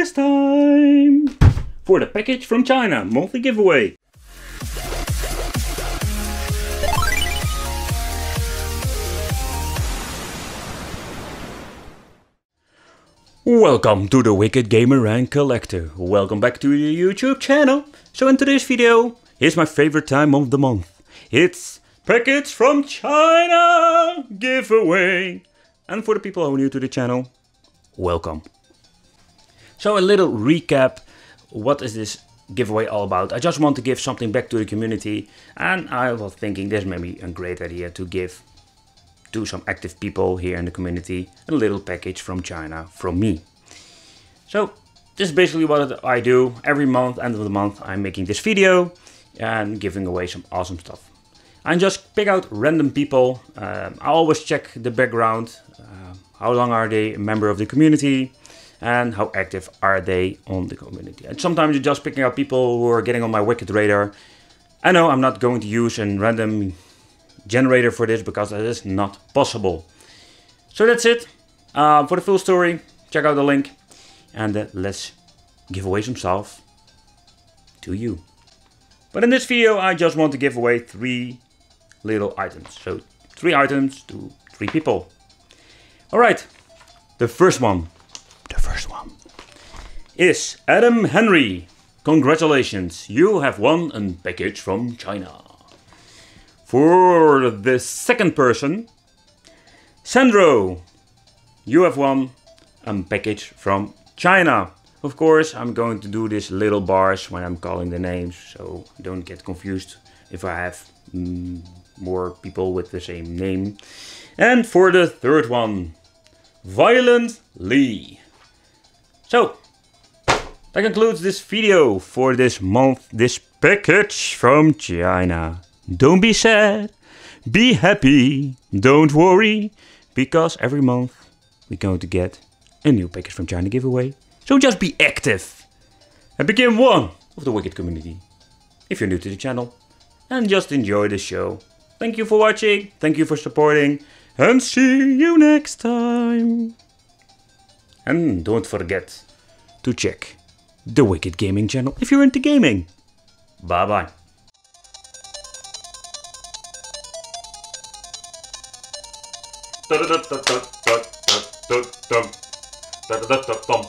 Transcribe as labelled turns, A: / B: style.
A: this time for the package from China monthly giveaway. Welcome to the Wicked Gamer and Collector. Welcome back to the YouTube channel. So in today's video, here's my favorite time of the month. It's Package from China giveaway. And for the people who are new to the channel, welcome. So a little recap, what is this giveaway all about? I just want to give something back to the community and I was thinking this may be a great idea to give to some active people here in the community a little package from China from me. So this is basically what I do every month, end of the month I'm making this video and giving away some awesome stuff. I just pick out random people, um, I always check the background, uh, how long are they a member of the community and how active are they on the community. And sometimes you're just picking out people who are getting on my Wicked radar. I know I'm not going to use a random generator for this because that is not possible. So that's it. Uh, for the full story, check out the link and uh, let's give away some stuff to you. But in this video, I just want to give away three little items. So three items to three people. All right, the first one, first one is Adam Henry. Congratulations, you have won a package from China. For the second person, Sandro, you have won a package from China. Of course, I'm going to do this little bars when I'm calling the names, so don't get confused if I have mm, more people with the same name. And for the third one, Violent Lee. So, that concludes this video for this month, this package from China. Don't be sad, be happy, don't worry, because every month we're going to get a new package from China giveaway. So just be active and become one of the Wicked community if you're new to the channel and just enjoy the show. Thank you for watching, thank you for supporting, and see you next time. And don't forget to check the Wicked Gaming channel if you're into gaming. Bye bye. Da-da-da-da-da-da-da-da-dum. Da-da-da-da-dum. Da-da-da-dum-dum.